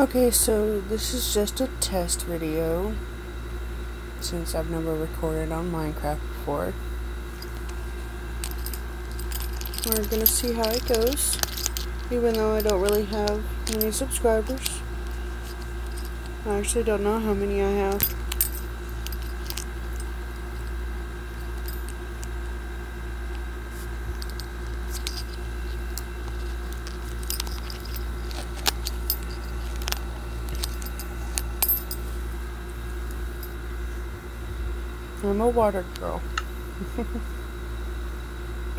Okay, so this is just a test video since I've never recorded on Minecraft before. We're gonna see how it goes, even though I don't really have many subscribers. I actually don't know how many I have. I'm a water girl.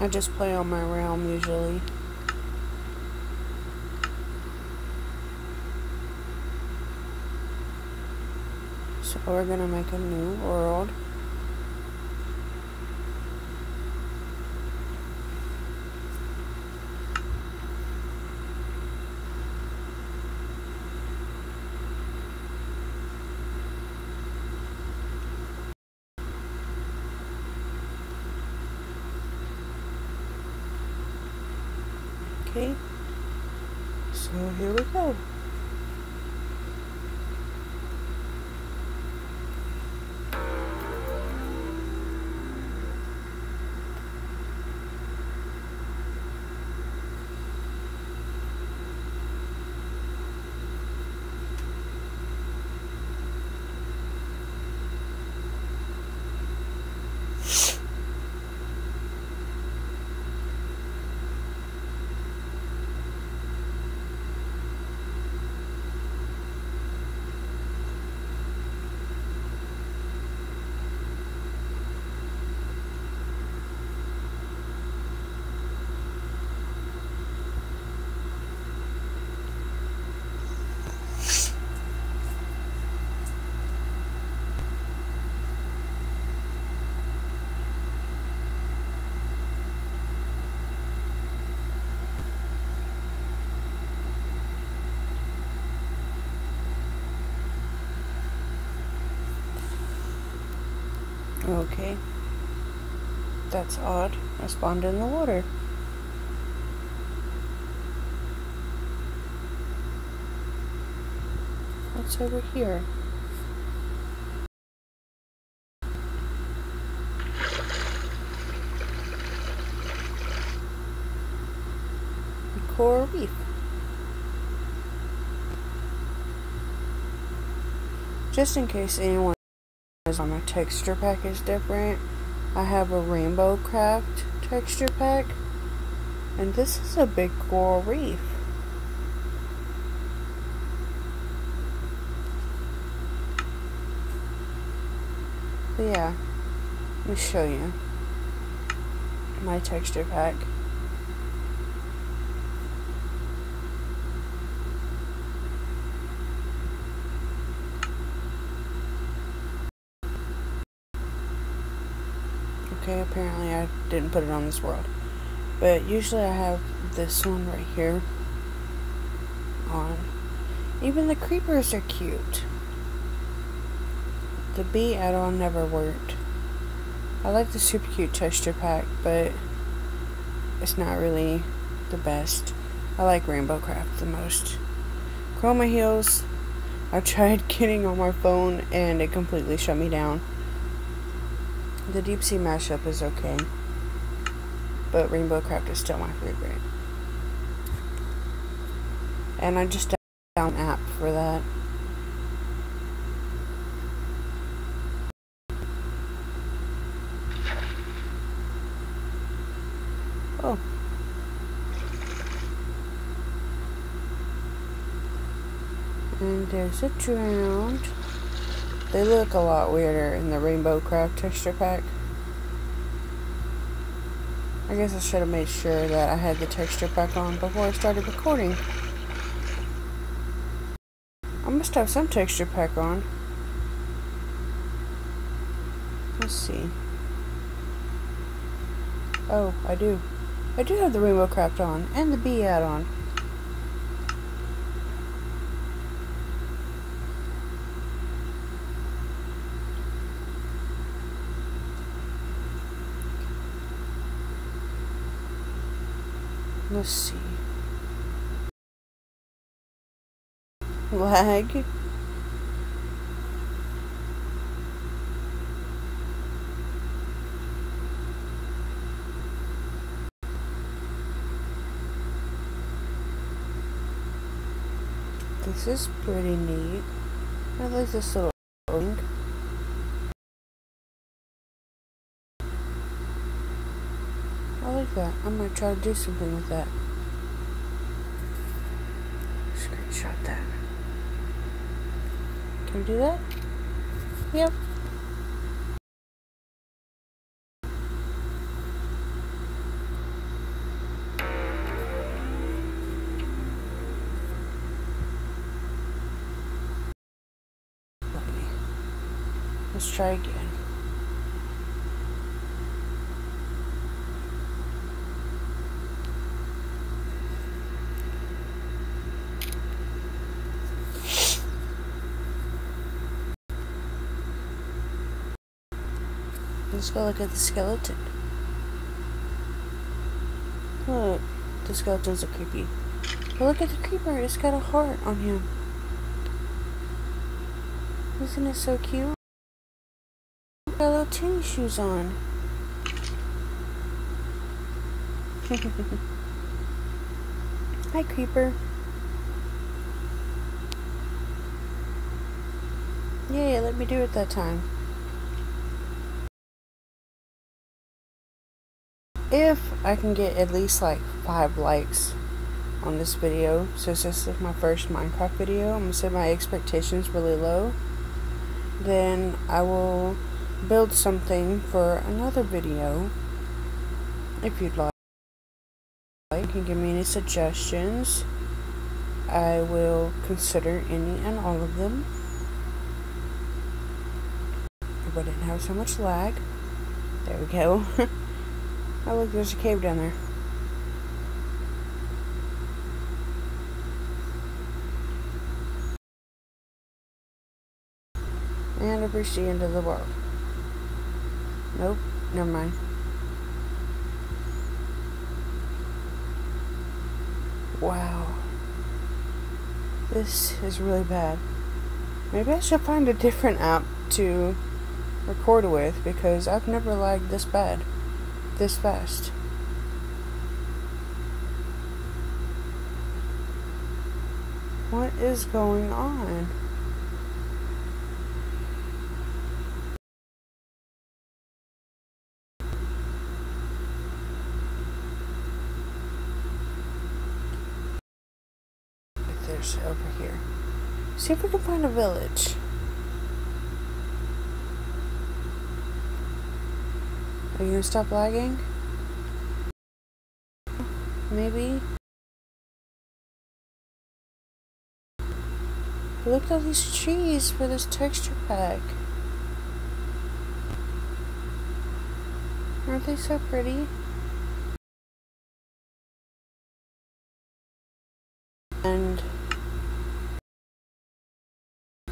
I just play on my realm usually. So we're gonna make a new world. Okay, so here we go. Okay. That's odd. I spawned in the water. What's over here? Coral reef. Just in case anyone on my texture pack is different. I have a rainbow craft texture pack and this is a big coral reef. But yeah, let me show you my texture pack. Okay, apparently I didn't put it on this world. But usually I have this one right here on. Even the creepers are cute. The bee add-on never worked. I like the super cute texture pack, but it's not really the best. I like Rainbow Craft the most. Chroma Hills, I tried getting on my phone and it completely shut me down. The Deep Sea mashup is okay, but Rainbow Craft is still my favorite. And I just an app for that. Oh. And there's a drowned. They look a lot weirder in the Rainbow Craft texture pack. I guess I should have made sure that I had the texture pack on before I started recording. I must have some texture pack on. Let's see. Oh, I do. I do have the Rainbow Craft on, and the bee add-on. Let's see. Lag. This is pretty neat. I like this little ring. I like that. I'm gonna try to do something with that. Screenshot that. Can we do that? Yep. Let's try again. Let's go look at the skeleton. Look, the skeletons are creepy. But look at the creeper, it's got a heart on him. Isn't it so cute? Got little tennis shoes on. Hi, creeper. Yay, let me do it that time. If I can get at least like five likes on this video, since this is my first Minecraft video, I'm gonna set my expectations really low, then I will build something for another video. If you'd like, you can give me any suggestions. I will consider any and all of them. I didn't have so much lag. There we go. Oh look, there's a cave down there. And I've reached the end of the world. Nope, never mind. Wow. This is really bad. Maybe I should find a different app to record with because I've never lagged this bad this fast. What is going on? There's over here. See if we can find a village. Are you gonna stop lagging? Maybe? Look at all these trees for this texture pack. Aren't they so pretty? And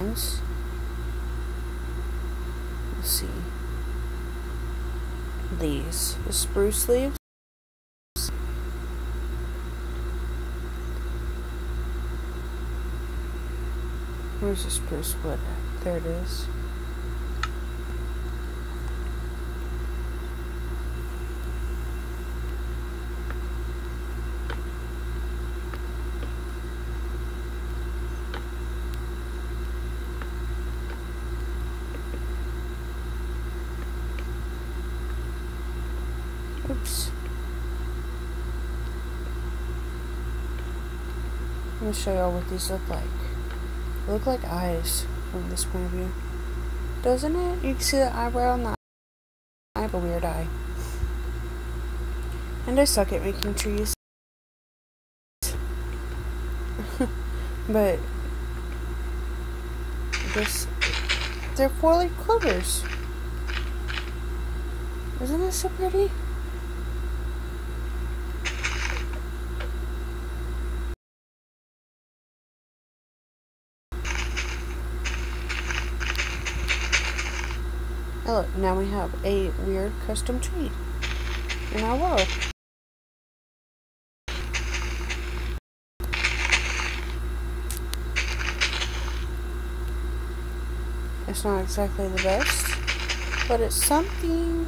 let's see these. The spruce leaves. Where's the spruce wood There it is. Oops. Show y'all what these look like. They look like eyes from this point of view. Doesn't it? You can see the eyebrow and the I have a weird eye. And I suck at making trees. but this they're four leaf clovers. Isn't this so pretty? Look, now we have a weird custom tree in our world. It's not exactly the best, but it's something.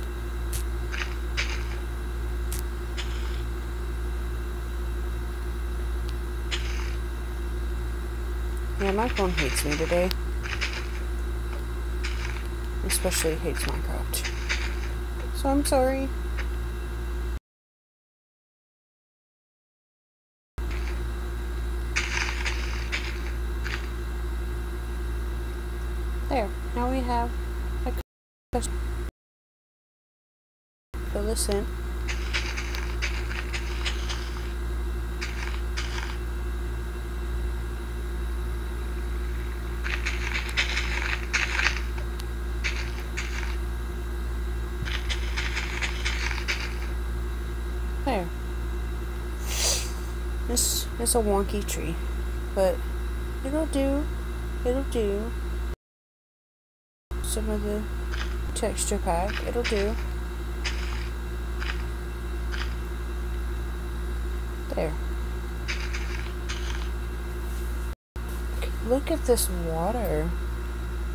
Yeah, my phone hates me today. Especially hates Minecraft. So I'm sorry. There, now we have a fill this in. There. Is a wonky tree, but it'll do. It'll do some of the texture pack. It'll do. There. Look at this water.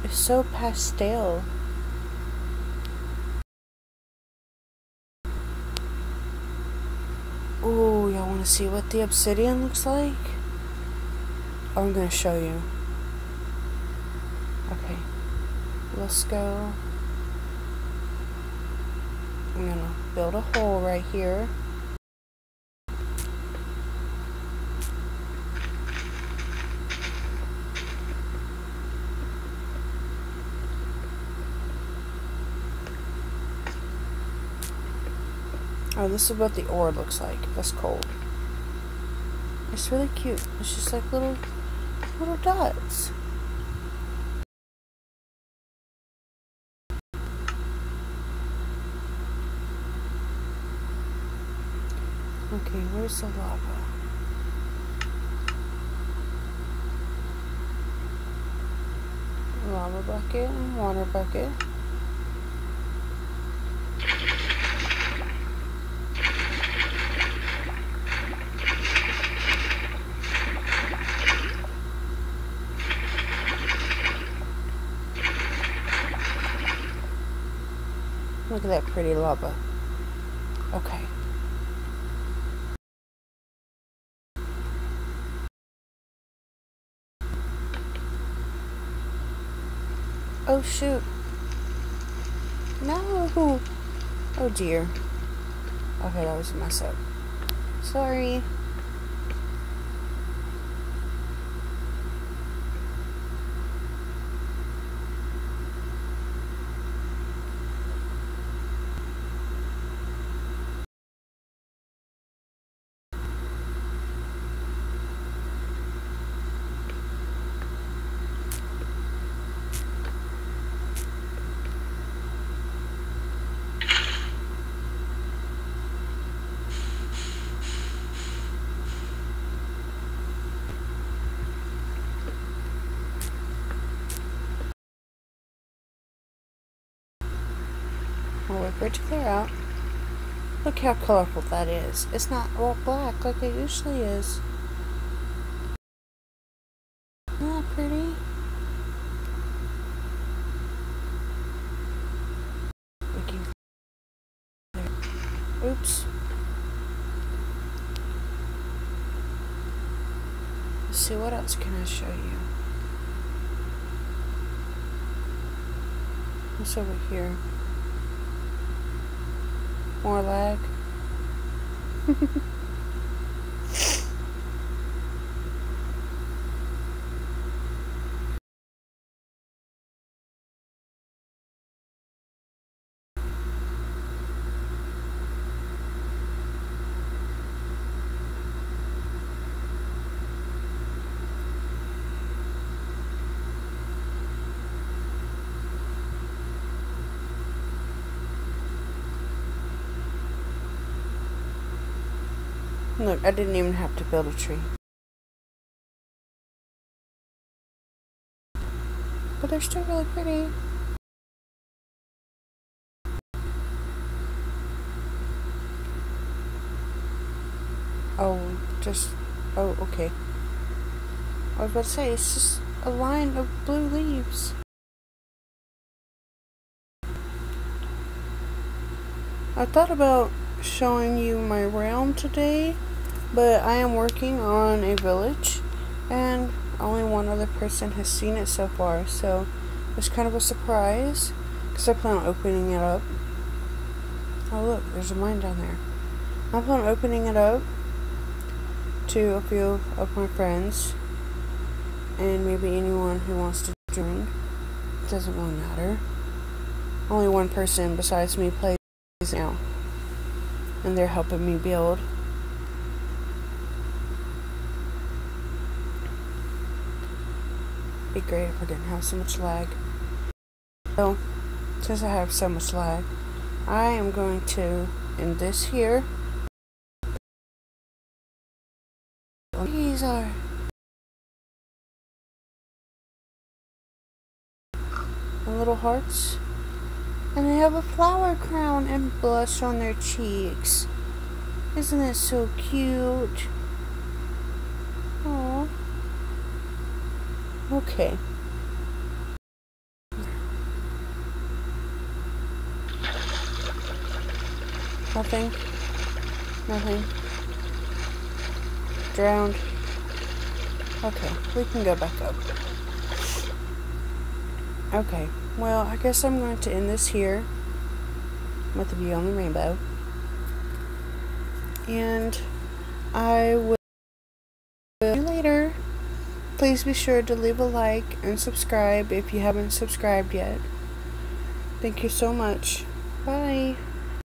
It's so pastel. Ooh, y'all want to see what the obsidian looks like? Oh, I'm going to show you. Okay let's go. I'm gonna build a hole right here. Oh, this is what the ore looks like. That's cold. It's really cute. It's just like little, little dots. Okay, where's the lava? Lava bucket and water bucket. Look at that pretty lava. Okay. Oh shoot. No. Oh dear. Okay, that was a mess up. Sorry. To clear out. Look how colorful that is. It's not all black like it usually is. Isn't that pretty? Oops. Let's see, what else can I show you? What's over here? More lag. Look, I didn't even have to build a tree. But they're still really pretty. Oh, just... Oh, okay. I was about to say, it's just a line of blue leaves. I thought about showing you my realm today but I am working on a village, and only one other person has seen it so far, so it's kind of a surprise, because I plan on opening it up. Oh look, there's a mine down there. I plan on opening it up to a few of my friends, and maybe anyone who wants to join. It doesn't really matter. Only one person besides me plays now. And they're helping me build. Be great if I didn't have so much lag. So, since I have so much lag, I am going to end this here. These are little hearts. And they have a flower crown and blush on their cheeks. Isn't it so cute? Aww. Okay. Nothing. Nothing. Drowned. Okay, we can go back up. Okay, well, I guess I'm going to end this here with the view on the rainbow. And I will. Please be sure to leave a like and subscribe if you haven't subscribed yet. Thank you so much. Bye.